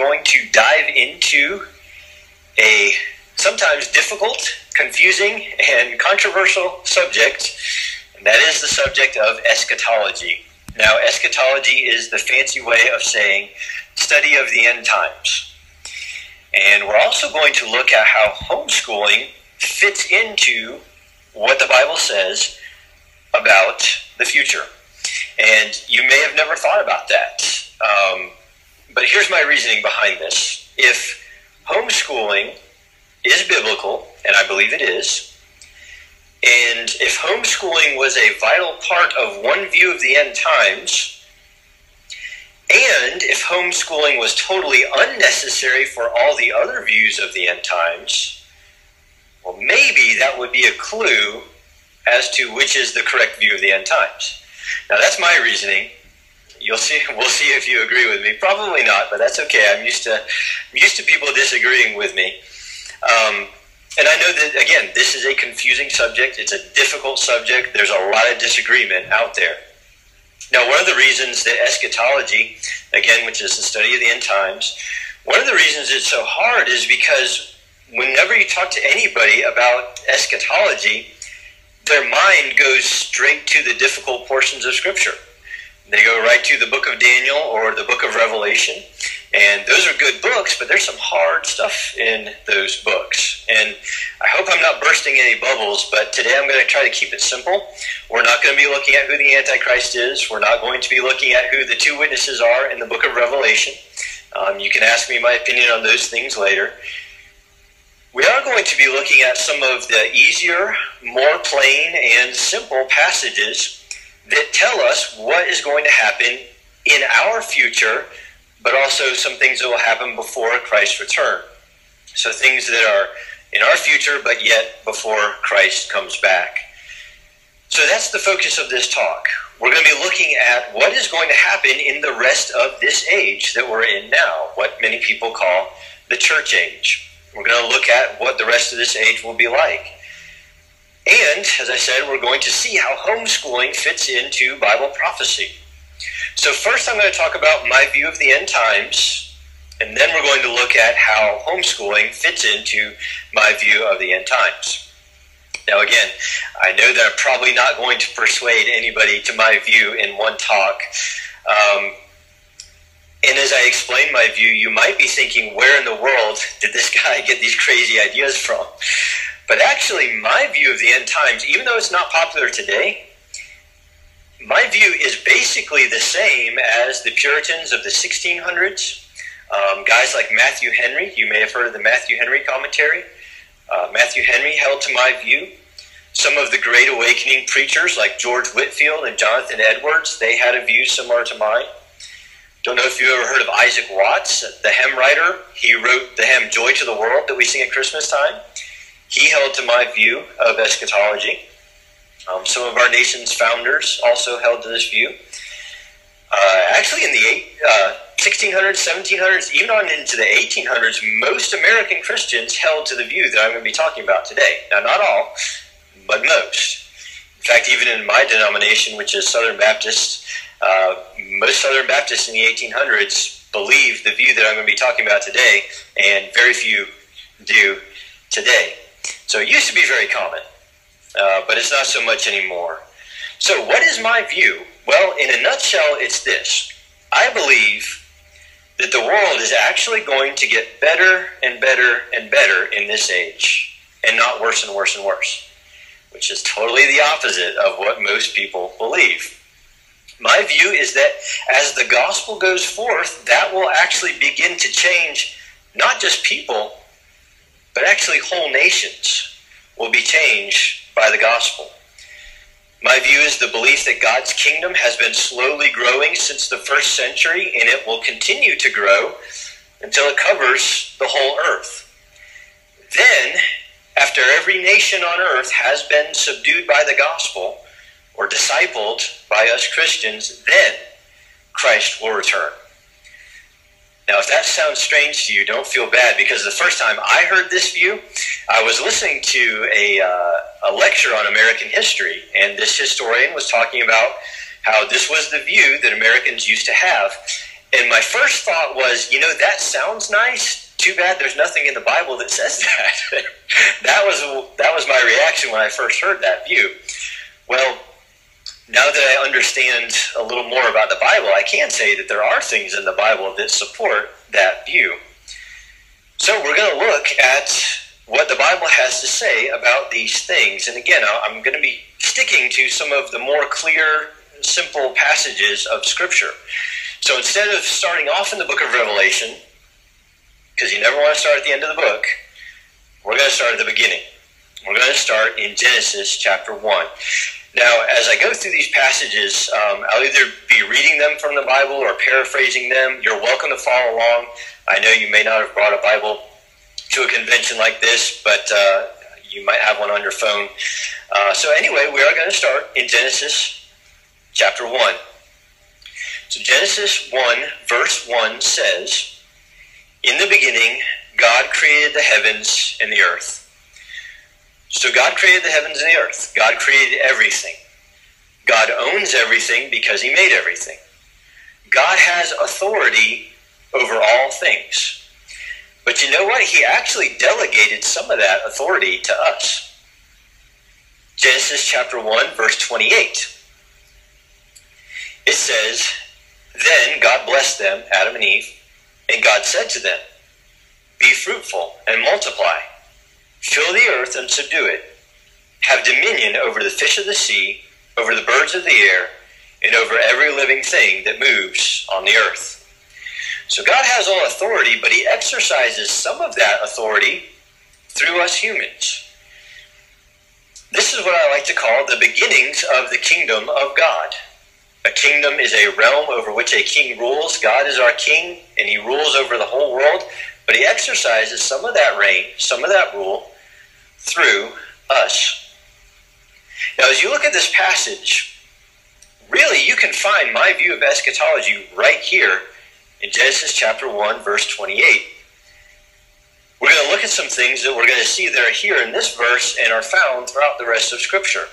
going to dive into a sometimes difficult, confusing, and controversial subject, and that is the subject of eschatology. Now, eschatology is the fancy way of saying study of the end times. And we're also going to look at how homeschooling fits into what the Bible says about the future. And you may have never thought about that. Um, but here's my reasoning behind this. If homeschooling is biblical, and I believe it is, and if homeschooling was a vital part of one view of the end times, and if homeschooling was totally unnecessary for all the other views of the end times, well, maybe that would be a clue as to which is the correct view of the end times. Now, that's my reasoning. You'll see. We'll see if you agree with me. Probably not, but that's okay. I'm used to I'm used to people disagreeing with me. Um, and I know that again, this is a confusing subject. It's a difficult subject. There's a lot of disagreement out there. Now, one of the reasons that eschatology, again, which is the study of the end times, one of the reasons it's so hard is because whenever you talk to anybody about eschatology, their mind goes straight to the difficult portions of Scripture. They go right to the book of Daniel or the book of Revelation. And those are good books, but there's some hard stuff in those books. And I hope I'm not bursting any bubbles, but today I'm going to try to keep it simple. We're not going to be looking at who the Antichrist is. We're not going to be looking at who the two witnesses are in the book of Revelation. Um, you can ask me my opinion on those things later. We are going to be looking at some of the easier, more plain, and simple passages that tell us what is going to happen in our future, but also some things that will happen before Christ's return. So things that are in our future, but yet before Christ comes back. So that's the focus of this talk. We're going to be looking at what is going to happen in the rest of this age that we're in now, what many people call the church age. We're going to look at what the rest of this age will be like. And, as I said, we're going to see how homeschooling fits into Bible prophecy. So, first, I'm going to talk about my view of the end times, and then we're going to look at how homeschooling fits into my view of the end times. Now, again, I know that I'm probably not going to persuade anybody to my view in one talk. Um, and as I explain my view, you might be thinking, where in the world did this guy get these crazy ideas from? But actually, my view of the end times, even though it's not popular today, my view is basically the same as the Puritans of the 1600s. Um, guys like Matthew Henry, you may have heard of the Matthew Henry commentary. Uh, Matthew Henry held to my view. Some of the Great Awakening preachers like George Whitefield and Jonathan Edwards, they had a view similar to mine. Don't know if you ever heard of Isaac Watts, the hymn writer. He wrote the hymn Joy to the World that we sing at Christmas time. He held to my view of eschatology. Um, some of our nation's founders also held to this view. Uh, actually, in the eight, uh, 1600s, 1700s, even on into the 1800s, most American Christians held to the view that I'm going to be talking about today. Now, not all, but most. In fact, even in my denomination, which is Southern Baptist, uh, most Southern Baptists in the 1800s believed the view that I'm going to be talking about today, and very few do today. So it used to be very common, uh, but it's not so much anymore. So, what is my view? Well, in a nutshell, it's this I believe that the world is actually going to get better and better and better in this age, and not worse and worse and worse, which is totally the opposite of what most people believe. My view is that as the gospel goes forth, that will actually begin to change not just people, but actually whole nations will be changed by the gospel. My view is the belief that God's kingdom has been slowly growing since the first century and it will continue to grow until it covers the whole earth. Then, after every nation on earth has been subdued by the gospel or discipled by us Christians, then Christ will return. Now, if that sounds strange to you, don't feel bad because the first time I heard this view, I was listening to a, uh, a lecture on American history, and this historian was talking about how this was the view that Americans used to have. And my first thought was, you know, that sounds nice. Too bad there's nothing in the Bible that says that. that was that was my reaction when I first heard that view. Well, now that I understand a little more about the Bible, I can say that there are things in the Bible that support that view. So we're going to look at what the Bible has to say about these things. And again, I'm going to be sticking to some of the more clear, simple passages of Scripture. So instead of starting off in the book of Revelation, because you never want to start at the end of the book, we're going to start at the beginning. We're going to start in Genesis chapter 1. Now, as I go through these passages, um, I'll either be reading them from the Bible or paraphrasing them. You're welcome to follow along. I know you may not have brought a Bible to a convention like this, but uh, you might have one on your phone. Uh, so, anyway, we are going to start in Genesis chapter 1. So, Genesis 1, verse 1 says, In the beginning, God created the heavens and the earth. So God created the heavens and the earth. God created everything. God owns everything because he made everything. God has authority over all things. But you know what? He actually delegated some of that authority to us. Genesis chapter 1, verse 28. It says, Then God blessed them, Adam and Eve, and God said to them, Be fruitful and multiply Fill the earth and subdue it. Have dominion over the fish of the sea, over the birds of the air, and over every living thing that moves on the earth. So God has all authority, but He exercises some of that authority through us humans. This is what I like to call the beginnings of the kingdom of God. A kingdom is a realm over which a king rules. God is our king, and he rules over the whole world, but he exercises some of that reign, some of that rule, through us. Now, as you look at this passage, really you can find my view of eschatology right here in Genesis chapter 1, verse 28. We're going to look at some things that we're going to see that are here in this verse and are found throughout the rest of Scripture.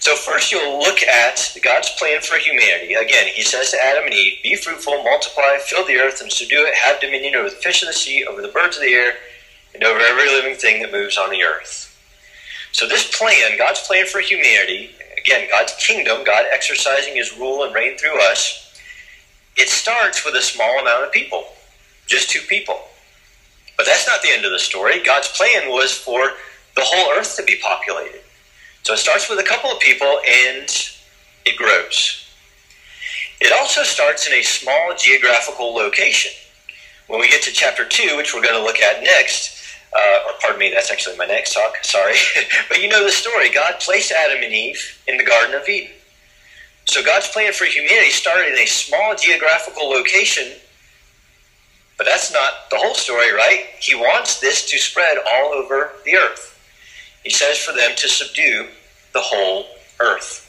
So, first, you'll look at God's plan for humanity. Again, he says to Adam and Eve, Be fruitful, multiply, fill the earth, and subdue it, have dominion over the fish of the sea, over the birds of the air, and over every living thing that moves on the earth. So, this plan, God's plan for humanity, again, God's kingdom, God exercising his rule and reign through us, it starts with a small amount of people, just two people. But that's not the end of the story. God's plan was for the whole earth to be populated. So it starts with a couple of people and it grows. It also starts in a small geographical location. When we get to chapter 2, which we're going to look at next, uh, or pardon me, that's actually my next talk, sorry. but you know the story. God placed Adam and Eve in the Garden of Eden. So God's plan for humanity started in a small geographical location, but that's not the whole story, right? He wants this to spread all over the earth. He says for them to subdue the whole earth.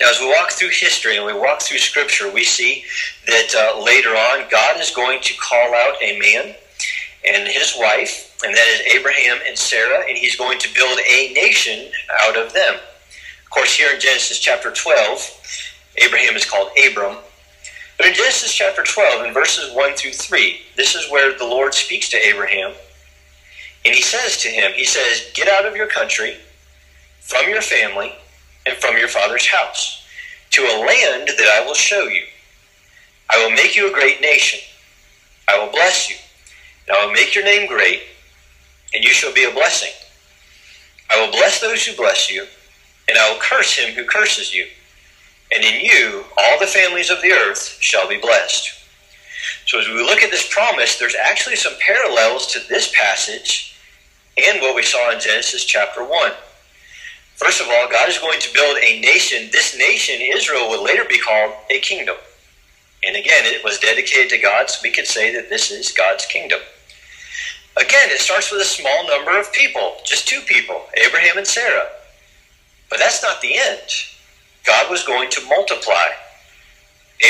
Now, as we walk through history and we walk through Scripture, we see that uh, later on God is going to call out a man and his wife, and that is Abraham and Sarah, and he's going to build a nation out of them. Of course, here in Genesis chapter 12, Abraham is called Abram. But in Genesis chapter 12, in verses 1 through 3, this is where the Lord speaks to Abraham. And he says to him, He says, Get out of your country, from your family, and from your father's house, to a land that I will show you. I will make you a great nation. I will bless you I will make your name great, and you shall be a blessing. I will bless those who bless you, and I will curse him who curses you. And in you all the families of the earth shall be blessed. So as we look at this promise, there's actually some parallels to this passage and what we saw in Genesis chapter 1. First of all, God is going to build a nation. This nation, Israel, will later be called a kingdom. And again, it was dedicated to God, so we could say that this is God's kingdom. Again, it starts with a small number of people, just two people, Abraham and Sarah. But that's not the end. God was going to multiply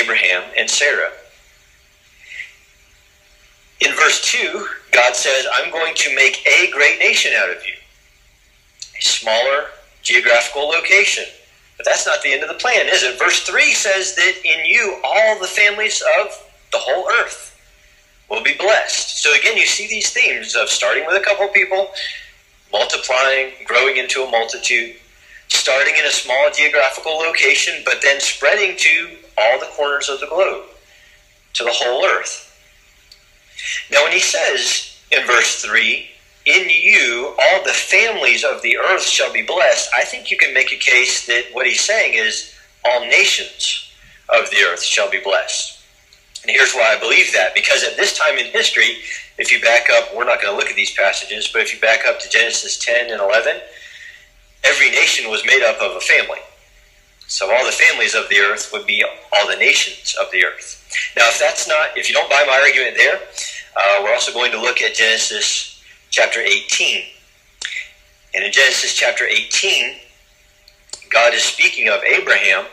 Abraham and Sarah. In verse 2, God says, I'm going to make a great nation out of you. A smaller geographical location, But that's not the end of the plan, is it? Verse 3 says that in you all the families of the whole earth will be blessed. So again, you see these themes of starting with a couple people, multiplying, growing into a multitude, starting in a small geographical location, but then spreading to all the corners of the globe, to the whole earth. Now, when he says in verse 3, in you all the families of the earth shall be blessed, I think you can make a case that what he's saying is all nations of the earth shall be blessed. And here's why I believe that because at this time in history, if you back up, we're not going to look at these passages, but if you back up to Genesis 10 and 11, every nation was made up of a family. So all the families of the earth would be all the nations of the earth. Now, if that's not, if you don't buy my argument there, uh, we're also going to look at Genesis chapter 18. And in Genesis chapter 18, God is speaking of Abraham.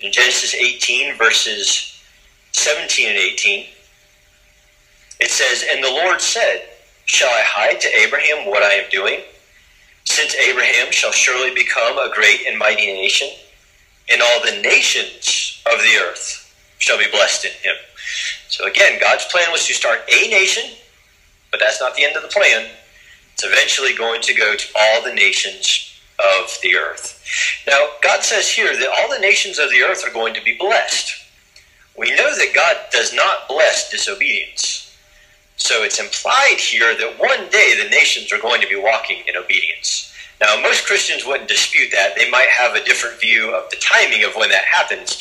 In Genesis 18, verses 17 and 18, it says, And the Lord said, Shall I hide to Abraham what I am doing? Since Abraham shall surely become a great and mighty nation, and all the nations of the earth shall be blessed in him. So again, God's plan was to start a nation but that's not the end of the plan. It's eventually going to go to all the nations of the earth. Now, God says here that all the nations of the earth are going to be blessed. We know that God does not bless disobedience. So it's implied here that one day the nations are going to be walking in obedience. Now, most Christians wouldn't dispute that. They might have a different view of the timing of when that happens.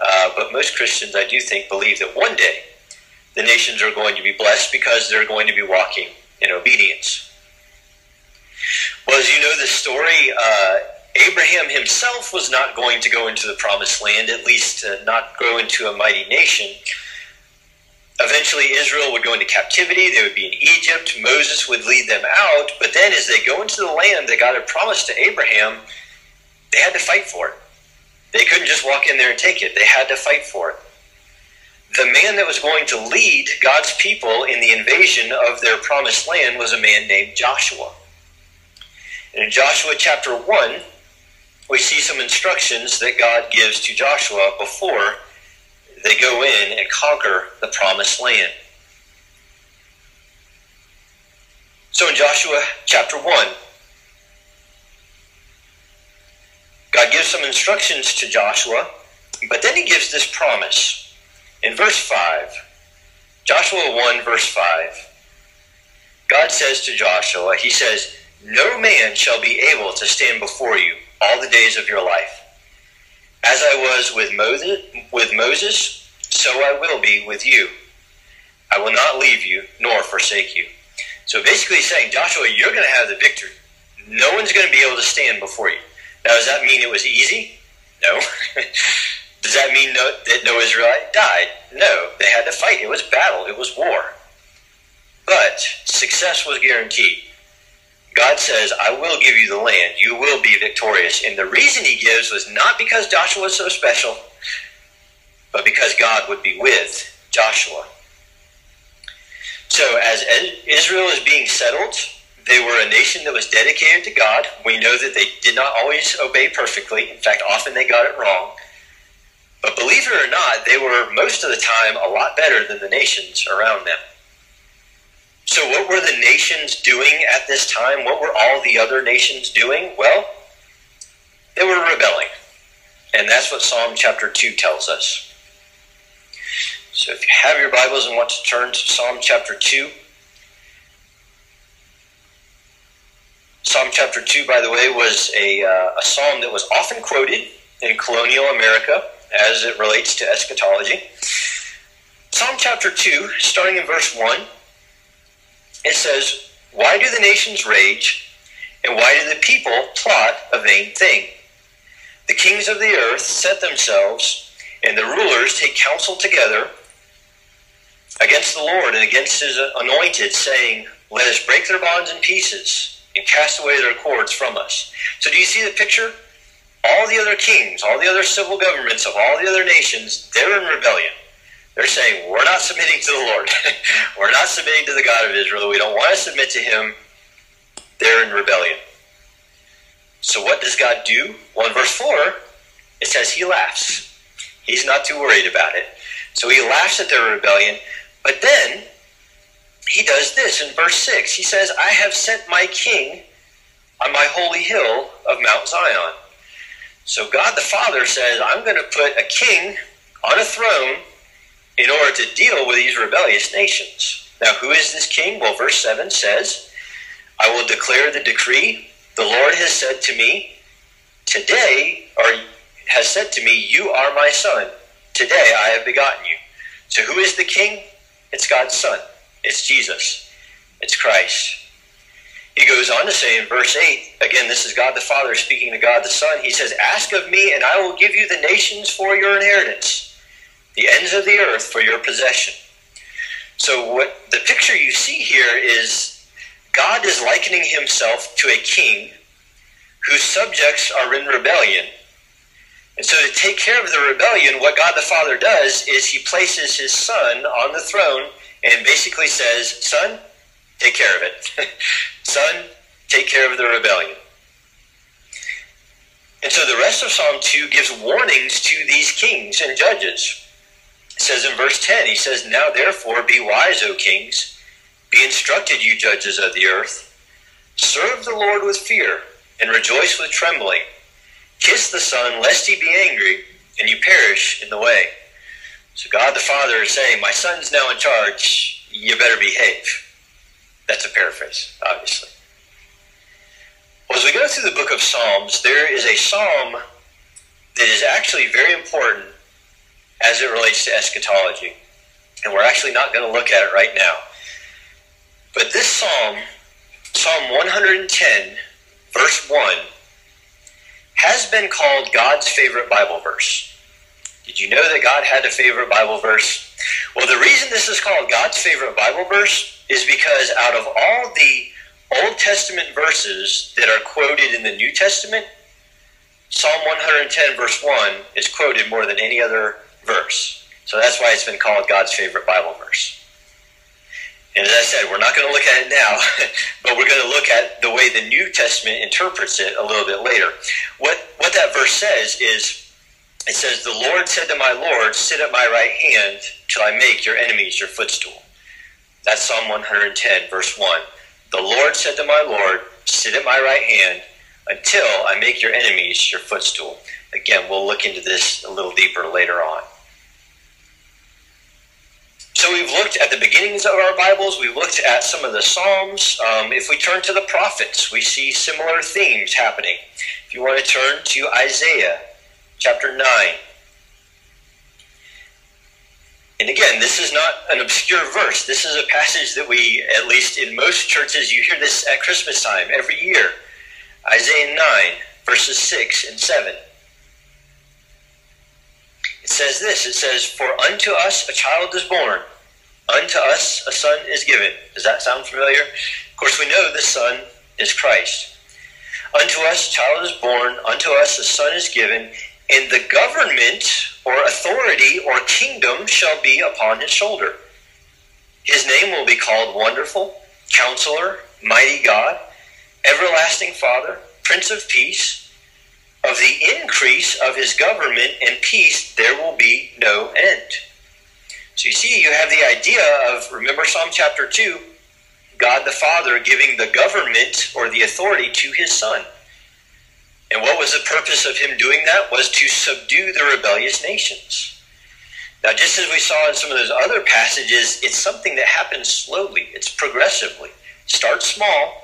Uh, but most Christians, I do think, believe that one day the nations are going to be blessed because they're going to be walking in obedience. Well, as you know the story, uh, Abraham himself was not going to go into the promised land, at least uh, not grow into a mighty nation. Eventually, Israel would go into captivity. They would be in Egypt. Moses would lead them out. But then, as they go into the land that God had promised to Abraham, they had to fight for it. They couldn't just walk in there and take it, they had to fight for it the man that was going to lead God's people in the invasion of their promised land was a man named Joshua. And in Joshua chapter 1, we see some instructions that God gives to Joshua before they go in and conquer the promised land. So in Joshua chapter 1, God gives some instructions to Joshua, but then he gives this promise. In verse 5, Joshua 1, verse 5, God says to Joshua, He says, No man shall be able to stand before you all the days of your life. As I was with Moses, with Moses, so I will be with you. I will not leave you nor forsake you. So basically saying, Joshua, you're going to have the victory. No one's going to be able to stand before you. Now, does that mean it was easy? No. Does that mean no, that no Israelite died? No, they had to fight. It was battle, it was war. But success was guaranteed. God says, I will give you the land. You will be victorious. And the reason he gives was not because Joshua was so special, but because God would be with Joshua. So, as Israel is being settled, they were a nation that was dedicated to God. We know that they did not always obey perfectly. In fact, often they got it wrong. But believe it or not, they were most of the time a lot better than the nations around them. So, what were the nations doing at this time? What were all the other nations doing? Well, they were rebelling. And that's what Psalm chapter 2 tells us. So, if you have your Bibles and want to turn to Psalm chapter 2, Psalm chapter 2, by the way, was a, uh, a psalm that was often quoted in colonial America as it relates to eschatology. Psalm chapter 2, starting in verse 1, it says, Why do the nations rage, and why do the people plot a vain thing? The kings of the earth set themselves, and the rulers take counsel together against the Lord and against his anointed, saying, Let us break their bonds in pieces and cast away their cords from us. So, do you see the picture? all the other kings, all the other civil governments of all the other nations, they're in rebellion. They're saying, We're not submitting to the Lord. We're not submitting to the God of Israel. We don't want to submit to him. They're in rebellion. So what does God do? Well, in verse 4, it says he laughs. He's not too worried about it. So he laughs at their rebellion. But then he does this in verse 6. He says, I have sent my king on my holy hill of Mount Zion. So God the Father says, I'm going to put a king on a throne in order to deal with these rebellious nations. Now, who is this king? Well, verse 7 says, I will declare the decree. The Lord has said to me, Today, or has said to me, You are my son. Today I have begotten you. So, who is the king? It's God's son. It's Jesus. It's Christ. He goes on to say in verse 8, again, this is God the Father speaking to God the Son. He says, Ask of me, and I will give you the nations for your inheritance, the ends of the earth for your possession. So, what the picture you see here is God is likening himself to a king whose subjects are in rebellion. And so, to take care of the rebellion, what God the Father does is he places his son on the throne and basically says, Son, take care of it. Son, take care of the rebellion. And so the rest of Psalm 2 gives warnings to these kings and judges. Says in verse 10, he says, Now therefore be wise, O kings, be instructed, you judges of the earth. Serve the Lord with fear, and rejoice with trembling. Kiss the Son, lest he be angry, and you perish in the way. So God the Father is saying, My son's now in charge, you better behave. That's a paraphrase, obviously. Well, as we go through the book of Psalms, there is a psalm that is actually very important as it relates to eschatology. And we're actually not going to look at it right now. But this psalm, Psalm 110, verse 1, has been called God's favorite Bible verse. Did you know that God had a favorite Bible verse? Well, the reason this is called God's favorite Bible verse is because out of all the Old Testament verses that are quoted in the New Testament, Psalm 110, verse 1, is quoted more than any other verse. So that's why it's been called God's favorite Bible verse. And as I said, we're not going to look at it now, but we're going to look at the way the New Testament interprets it a little bit later. What, what that verse says is it says, The Lord said to my Lord, Sit at my right hand till I make your enemies your footstool. That's Psalm 110, verse 1. The Lord said to my Lord, Sit at my right hand until I make your enemies your footstool. Again, we'll look into this a little deeper later on. So we've looked at the beginnings of our Bibles. We've looked at some of the Psalms. Um, if we turn to the prophets, we see similar themes happening. If you want to turn to Isaiah chapter 9. And again, this is not an obscure verse. This is a passage that we, at least in most churches, you hear this at Christmas time every year. Isaiah 9, verses 6 and 7. It says this It says, For unto us a child is born, unto us a son is given. Does that sound familiar? Of course, we know the son is Christ. Unto us a child is born, unto us a son is given, and the government or authority or kingdom shall be upon his shoulder. His name will be called Wonderful, Counselor, Mighty God, Everlasting Father, Prince of Peace. Of the increase of his government and peace, there will be no end. So you see, you have the idea of, remember Psalm chapter 2, God the Father giving the government or the authority to his Son. And what was the purpose of him doing that? Was to subdue the rebellious nations. Now, just as we saw in some of those other passages, it's something that happens slowly. It's progressively. It starts small,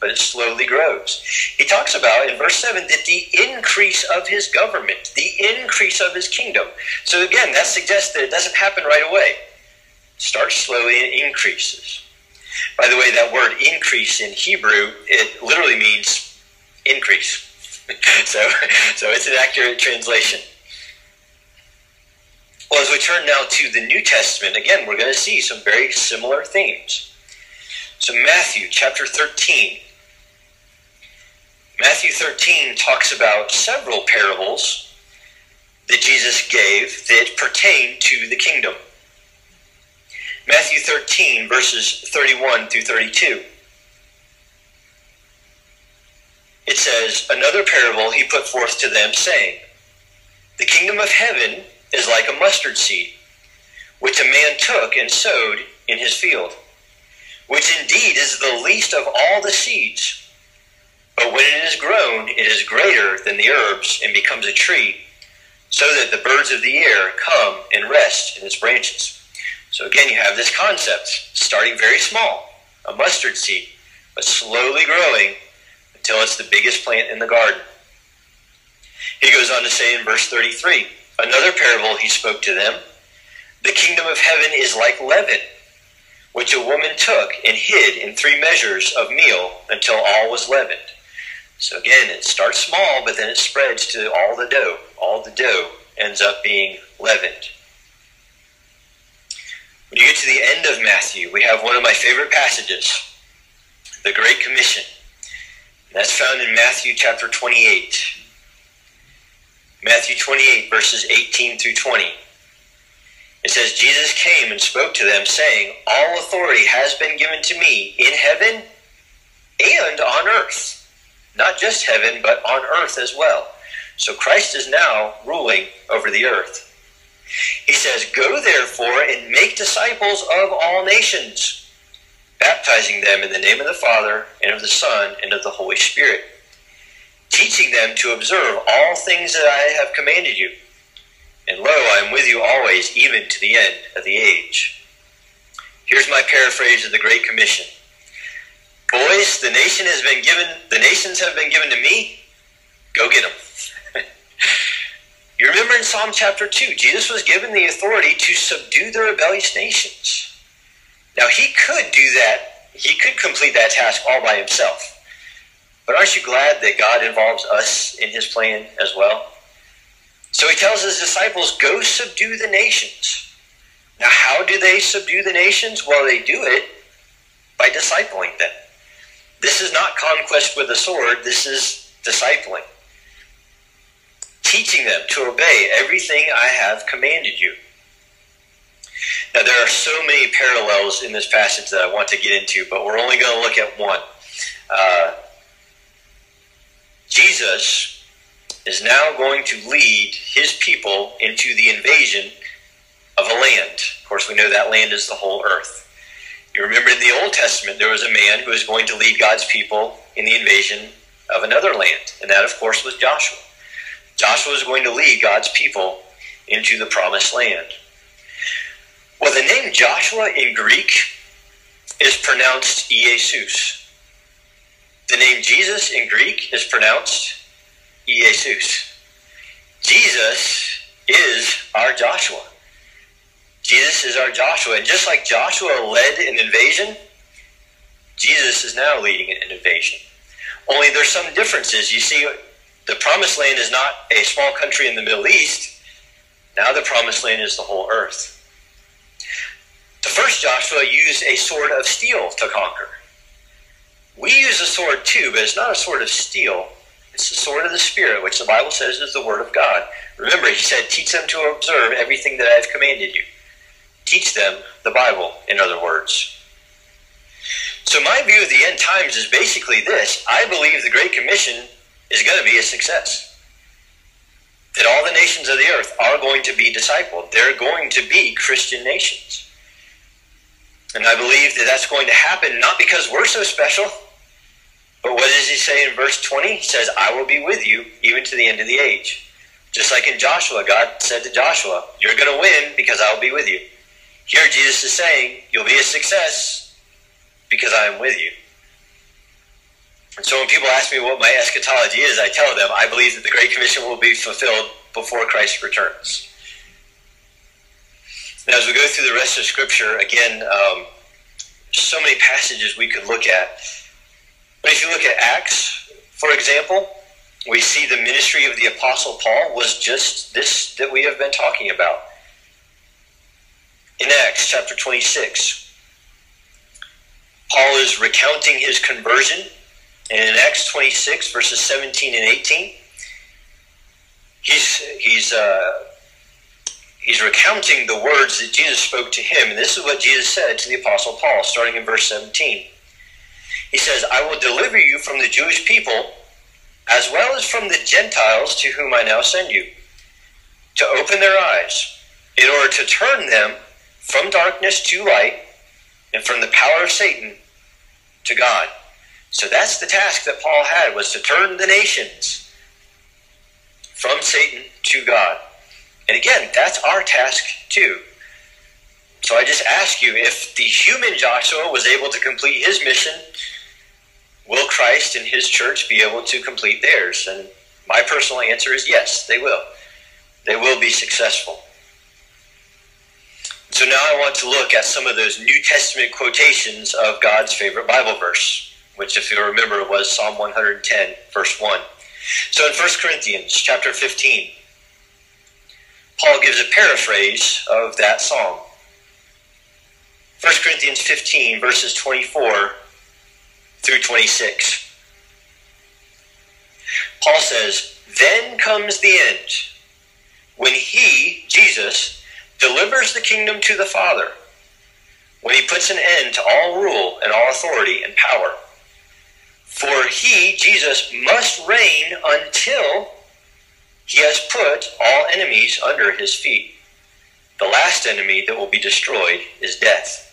but it slowly grows. He talks about in verse 7 that the increase of his government, the increase of his kingdom. So again, that suggests that it doesn't happen right away. It starts slowly and increases. By the way, that word increase in Hebrew, it literally means increase. so, so it's an accurate translation. Well, as we turn now to the New Testament, again, we're going to see some very similar themes. So, Matthew chapter 13. Matthew 13 talks about several parables that Jesus gave that pertain to the kingdom. Matthew 13, verses 31 through 32. it says, Another parable he put forth to them, saying, The kingdom of heaven is like a mustard seed, which a man took and sowed in his field, which indeed is the least of all the seeds. But when it is grown, it is greater than the herbs and becomes a tree, so that the birds of the air come and rest in its branches. So again, you have this concept, starting very small, a mustard seed, but slowly growing until it's the biggest plant in the garden. He goes on to say in verse 33, another parable he spoke to them, the kingdom of heaven is like leaven, which a woman took and hid in three measures of meal until all was leavened. So again, it starts small, but then it spreads to all the dough. All the dough ends up being leavened. When you get to the end of Matthew, we have one of my favorite passages, the Great Commission. That's found in Matthew chapter 28. Matthew 28, verses 18 through 20. It says, Jesus came and spoke to them, saying, All authority has been given to me in heaven and on earth not just heaven, but on earth as well. So Christ is now ruling over the earth. He says, Go therefore and make disciples of all nations, baptizing them in the name of the Father, and of the Son, and of the Holy Spirit, teaching them to observe all things that I have commanded you. And lo, I am with you always, even to the end of the age. Here's my paraphrase of the Great Commission. Boys, the nation has been given, the nations have been given to me. Go get them. you remember in Psalm chapter 2, Jesus was given the authority to subdue the rebellious nations. Now, he could do that, he could complete that task all by himself. But aren't you glad that God involves us in his plan as well? So he tells his disciples, go subdue the nations. Now, how do they subdue the nations? Well, they do it by discipling them. This is not conquest with a sword, this is discipling. Teaching them to obey everything I have commanded you. Now, there are so many parallels in this passage that I want to get into, but we're only going to look at one. Uh, Jesus is now going to lead his people into the invasion of a land. Of course, we know that land is the whole earth. You remember in the Old Testament, there was a man who was going to lead God's people in the invasion of another land, and that, of course, was Joshua. Joshua was going to lead God's people into the promised land. Well, the name Joshua in Greek is pronounced Iesus. The name Jesus in Greek is pronounced Iesus. Jesus is our Joshua. Jesus is our Joshua. And just like Joshua led an invasion, Jesus is now leading an invasion. Only there's some differences. You see, the promised land is not a small country in the Middle East. Now the promised land is the whole earth. The first Joshua used a sword of steel to conquer. We use a sword too, but it's not a sword of steel. It's the sword of the Spirit, which the Bible says is the Word of God. Remember, he said, Teach them to observe everything that I have commanded you. Teach them the Bible, in other words. So, my view of the end times is basically this I believe the Great Commission is going to be a success. That all the nations of the earth are going to be discipled, they're going to be Christian nations. And I believe that that's going to happen not because we're so special, but what does he say in verse 20? He says, I will be with you even to the end of the age. Just like in Joshua, God said to Joshua, You're going to win because I will be with you. Here, Jesus is saying, You'll be a success because I am with you. And so when people ask me what my eschatology is, I tell them I believe that the Great Commission will be fulfilled before Christ returns. Now, as we go through the rest of Scripture, again, um, so many passages we could look at. But if you look at Acts, for example, we see the ministry of the Apostle Paul was just this that we have been talking about in Acts chapter 26. Paul is recounting his conversion, and in Acts 26, verses 17 and 18, he's, he's, uh, he's recounting the words that Jesus spoke to him. And this is what Jesus said to the Apostle Paul, starting in verse 17. He says, I will deliver you from the Jewish people as well as from the Gentiles to whom I now send you, to open their eyes, in order to turn them from darkness to light, and from the power of Satan to God. So that's the task that Paul had was to turn the nations from Satan to God. And again, that's our task too. So I just ask you if the human Joshua was able to complete his mission, will Christ and his church be able to complete theirs? And my personal answer is yes, they will. They will be successful. So now I want to look at some of those New Testament quotations of God's favorite Bible verse, which, if you remember, was Psalm 110, verse 1. So in 1 Corinthians chapter 15, Paul gives a paraphrase of that psalm. 1 Corinthians 15, verses 24 through 26. Paul says, Then comes the end, when he, Jesus, delivers the kingdom to the Father, when he puts an end to all rule and all authority and power. For he, Jesus, must reign until he has put all enemies under his feet. The last enemy that will be destroyed is death.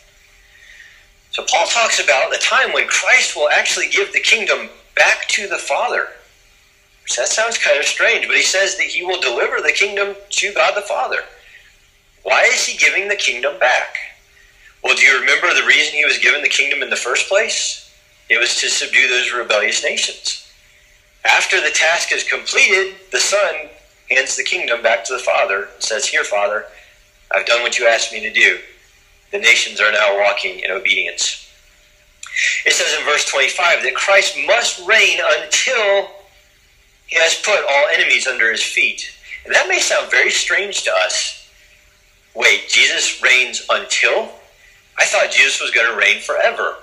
So Paul talks about the time when Christ will actually give the kingdom back to the Father. That sounds kind of strange, but he says that he will deliver the kingdom to God the Father. Why is he giving the kingdom back? Well, do you remember the reason he was given the kingdom in the first place? It was to subdue those rebellious nations. After the task is completed, the Son hands the kingdom back to the Father and says, Here, Father, I've done what you asked me to do the nations are now walking in obedience. It says in verse 25 that Christ must reign until he has put all enemies under his feet. And that may sound very strange to us. Wait, Jesus reigns until? I thought Jesus was going to reign forever.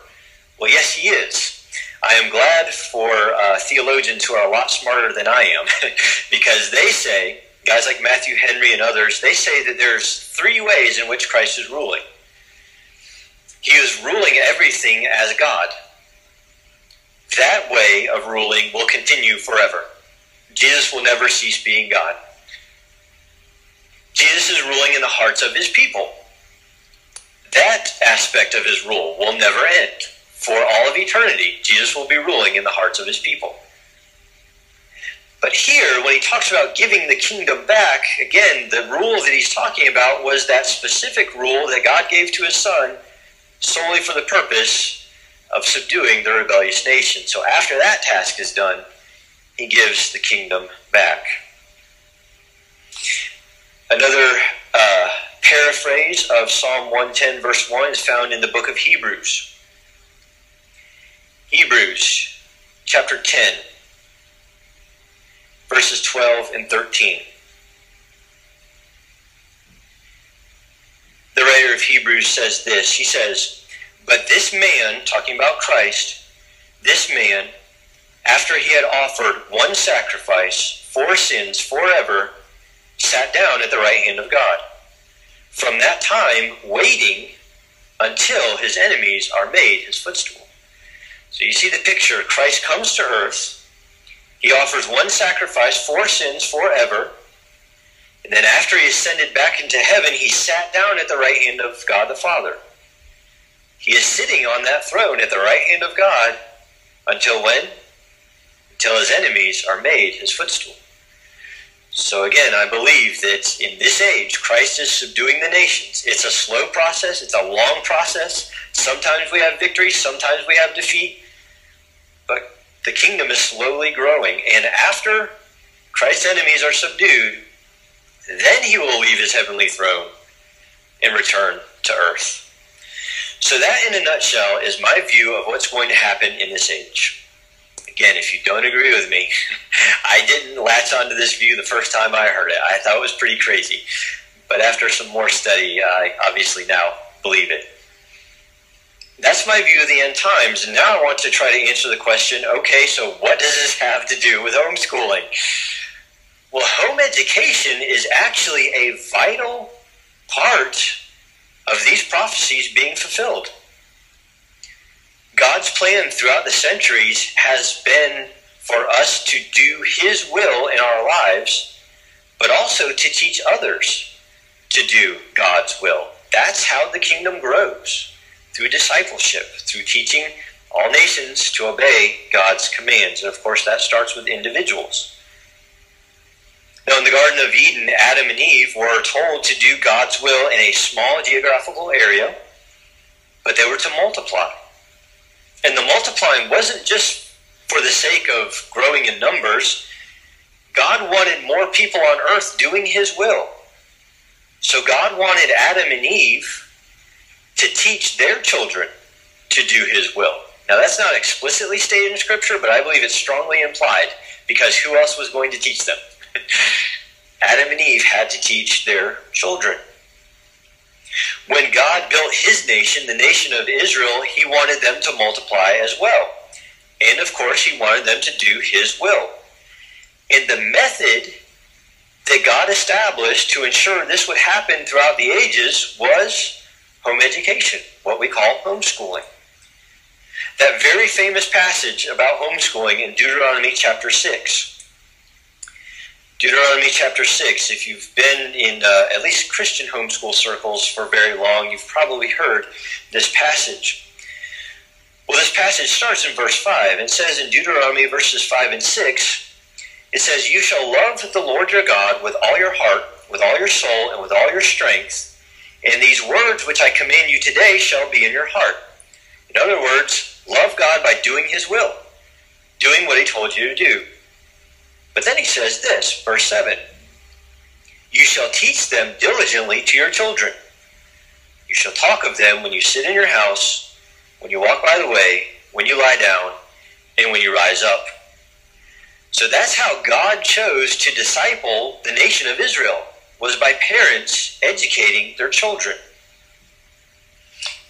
Well, yes, he is. I am glad for uh, theologians who are a lot smarter than I am because they say, guys like Matthew Henry and others, they say that there's three ways in which Christ is ruling. He is ruling everything as God. That way of ruling will continue forever. Jesus will never cease being God. Jesus is ruling in the hearts of his people. That aspect of his rule will never end. For all of eternity, Jesus will be ruling in the hearts of his people. But here, when he talks about giving the kingdom back, again, the rule that he's talking about was that specific rule that God gave to his son solely for the purpose of subduing the rebellious nation. So after that task is done, he gives the kingdom back. Another uh, paraphrase of Psalm 110, verse 1, is found in the book of Hebrews. Hebrews chapter 10, verses 12 and 13. the writer of Hebrews says this. He says, But this man, talking about Christ, this man, after he had offered one sacrifice for sins forever, sat down at the right hand of God. From that time, waiting until his enemies are made his footstool. So you see the picture. Christ comes to earth. He offers one sacrifice for sins forever. And then after he ascended back into heaven, he sat down at the right hand of God the Father. He is sitting on that throne at the right hand of God until when? Until his enemies are made his footstool. So again, I believe that in this age, Christ is subduing the nations. It's a slow process, it's a long process. Sometimes we have victory, sometimes we have defeat. But the kingdom is slowly growing. And after Christ's enemies are subdued, then he will leave his heavenly throne and return to earth. So, that in a nutshell is my view of what's going to happen in this age. Again, if you don't agree with me, I didn't latch onto this view the first time I heard it. I thought it was pretty crazy. But after some more study, I obviously now believe it. That's my view of the end times. And now I want to try to answer the question okay, so what does this have to do with homeschooling? Well, home education is actually a vital part of these prophecies being fulfilled. God's plan throughout the centuries has been for us to do His will in our lives, but also to teach others to do God's will. That's how the kingdom grows through discipleship, through teaching all nations to obey God's commands. And of course, that starts with individuals. Now, in the Garden of Eden, Adam and Eve were told to do God's will in a small geographical area, but they were to multiply. And the multiplying wasn't just for the sake of growing in numbers. God wanted more people on earth doing his will. So God wanted Adam and Eve to teach their children to do his will. Now, that's not explicitly stated in Scripture, but I believe it's strongly implied because who else was going to teach them? Adam and Eve had to teach their children. When God built his nation, the nation of Israel, he wanted them to multiply as well. And of course, he wanted them to do his will. And the method that God established to ensure this would happen throughout the ages was home education, what we call homeschooling. That very famous passage about homeschooling in Deuteronomy chapter 6 Deuteronomy chapter 6. If you've been in uh, at least Christian homeschool circles for very long, you've probably heard this passage. Well, this passage starts in verse 5. and says in Deuteronomy verses 5 and 6, it says, You shall love the Lord your God with all your heart, with all your soul, and with all your strength. And these words which I command you today shall be in your heart. In other words, love God by doing his will, doing what he told you to do. But then he says this, verse 7 You shall teach them diligently to your children. You shall talk of them when you sit in your house, when you walk by the way, when you lie down, and when you rise up. So that's how God chose to disciple the nation of Israel, was by parents educating their children.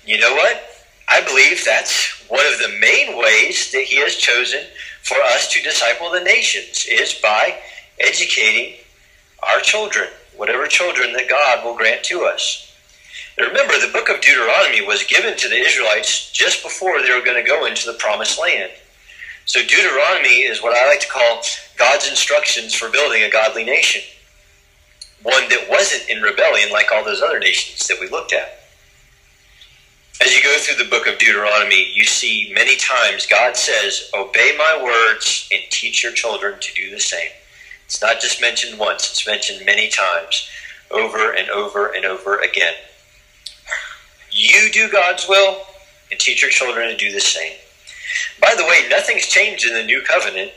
You know what? I believe that's one of the main ways that he has chosen for us to disciple the nations is by educating our children, whatever children that God will grant to us. Remember, the book of Deuteronomy was given to the Israelites just before they were going to go into the promised land. So Deuteronomy is what I like to call God's instructions for building a godly nation. One that wasn't in rebellion like all those other nations that we looked at. As you go through the book of Deuteronomy, you see many times God says, Obey my words and teach your children to do the same. It's not just mentioned once, it's mentioned many times, over and over and over again. You do God's will and teach your children to do the same. By the way, nothing's changed in the new covenant.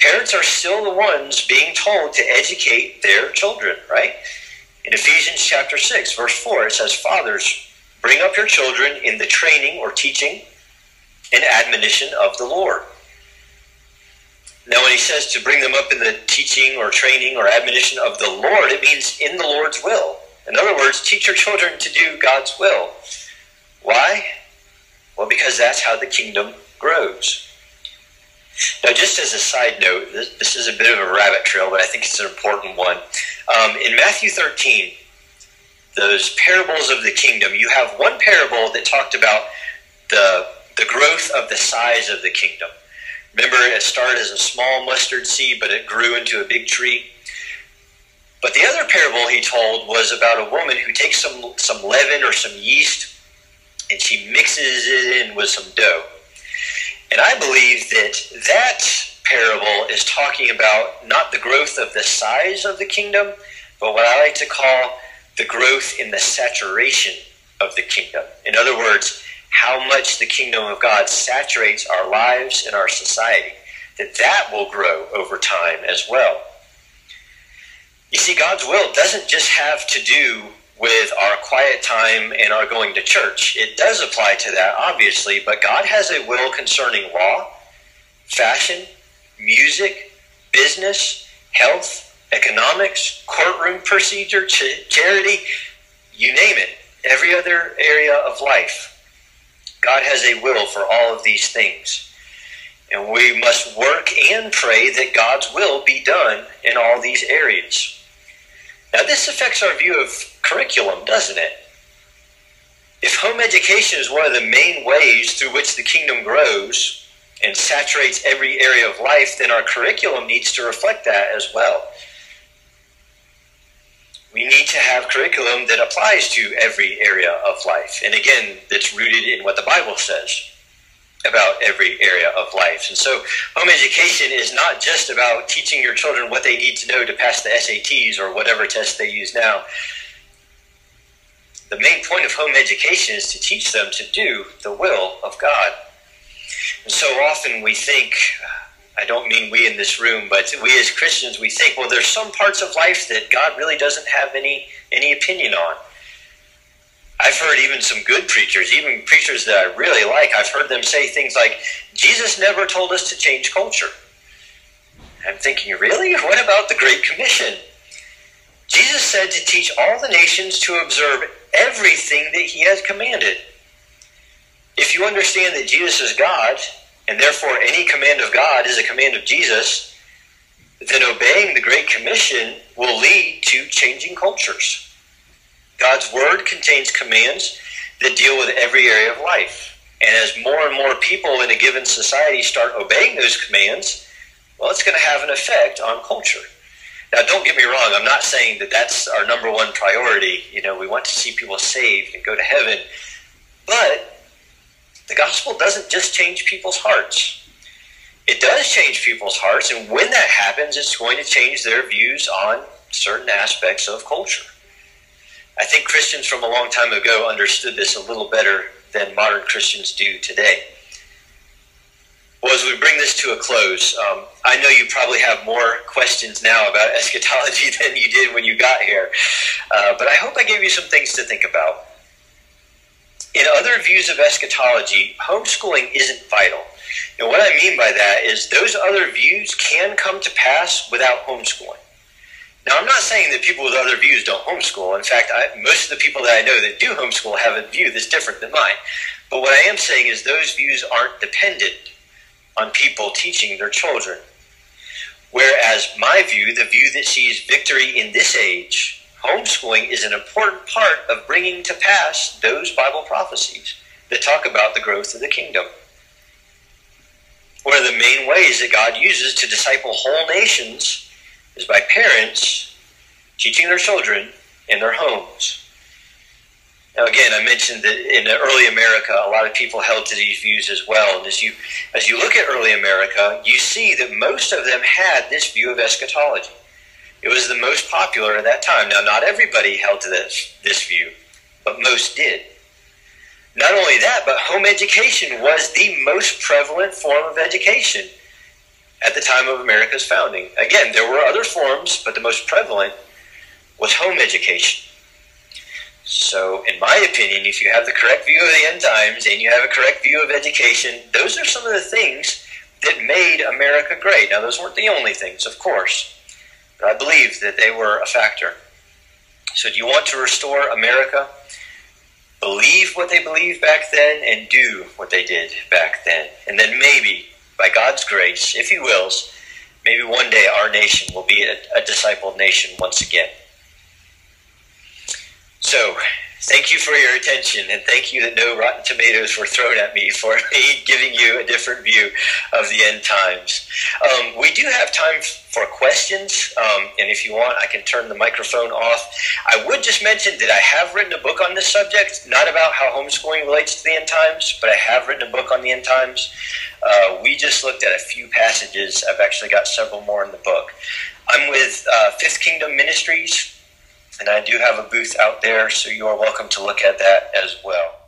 Parents are still the ones being told to educate their children, right? In Ephesians chapter 6, verse 4, it says, Fathers, Bring up your children in the training or teaching and admonition of the Lord. Now, when he says to bring them up in the teaching or training or admonition of the Lord, it means in the Lord's will. In other words, teach your children to do God's will. Why? Well, because that's how the kingdom grows. Now, just as a side note, this, this is a bit of a rabbit trail, but I think it's an important one. Um, in Matthew 13, those parables of the kingdom, you have one parable that talked about the, the growth of the size of the kingdom. Remember, it started as a small mustard seed, but it grew into a big tree. But the other parable he told was about a woman who takes some, some leaven or some yeast and she mixes it in with some dough. And I believe that that parable is talking about not the growth of the size of the kingdom, but what I like to call the growth in the saturation of the kingdom. In other words, how much the kingdom of God saturates our lives and our society, that that will grow over time as well. You see, God's will doesn't just have to do with our quiet time and our going to church. It does apply to that, obviously, but God has a will concerning law, fashion, music, business, health, economics, courtroom procedure, ch- charity, you name it, every other area of life. God has a will for all of these things. And we must work and pray that God's will be done in all these areas. Now, this affects our view of curriculum, doesn't it? If home education is one of the main ways through which the kingdom grows, and saturates every area of life, then our curriculum needs to reflect that as well. We need to have curriculum that applies to every area of life. And again, that's rooted in what the Bible says about every area of life. And so, home education is not just about teaching your children what they need to know to pass the SATs or whatever test they use now. The main point of home education is to teach them to do the will of God. And so often we think, I don't mean we in this room, but we as Christians, we think, well, there's some parts of life that God really doesn't have any, any opinion on. I've heard even some good preachers, even preachers that I really like, I've heard them say things like, Jesus never told us to change culture. I'm thinking, really? What about the Great Commission? Jesus said to teach all the nations to observe everything that he has commanded. If you understand that Jesus is God, and therefore any command of God is a command of Jesus, then obeying the Great Commission will lead to changing cultures. God's Word contains commands that deal with every area of life. And as more and more people in a given society start obeying those commands, well, it's going to have an effect on culture. Now, don't get me wrong, I'm not saying that that's our number one priority. You know, we want to see people saved and go to heaven. But the gospel doesn't just change people's hearts. It does change people's hearts, and when that happens, it's going to change their views on certain aspects of culture. I think Christians from a long time ago understood this a little better than modern Christians do today. Well, as we bring this to a close, um, I know you probably have more questions now about eschatology than you did when you got here, uh, but I hope I gave you some things to think about. In other views of eschatology, homeschooling isn't vital. And what I mean by that is those other views can come to pass without homeschooling. Now, I'm not saying that people with other views don't homeschool. In fact, I, most of the people that I know that do homeschool have a view that's different than mine. But what I am saying is those views aren't dependent on people teaching their children. Whereas my view, the view that sees victory in this age, homeschooling is an important part of bringing to pass those Bible prophecies that talk about the growth of the kingdom. One of the main ways that God uses to disciple whole nations is by parents teaching their children in their homes. Now, again, I mentioned that in early America, a lot of people held to these views as well. And as you as you look at early America, you see that most of them had this view of eschatology. It was the most popular at that time. Now, not everybody held to this this view, but most did. Not only that, but home education was the most prevalent form of education at the time of America's founding. Again, there were other forms, but the most prevalent was home education. So, in my opinion, if you have the correct view of the end times and you have a correct view of education, those are some of the things that made America great. Now, those weren't the only things, of course, I believe that they were a factor. So, do you want to restore America? Believe what they believed back then and do what they did back then. And then maybe by God's grace, if He wills, maybe one day our nation will be a, a discipled nation once again. So, thank you for your attention, and thank you that no rotten tomatoes were thrown at me for me giving you a different view of the end times. Um, we do have time for questions, um, and if you want, I can turn the microphone off. I would just mention that I have written a book on this subject, not about how homeschooling relates to the end times, but I have written a book on the end times. Uh, we just looked at a few passages. I've actually got several more in the book. I'm with uh, Fifth Kingdom Ministries, and I do have a booth out there, so you are welcome to look at that as well.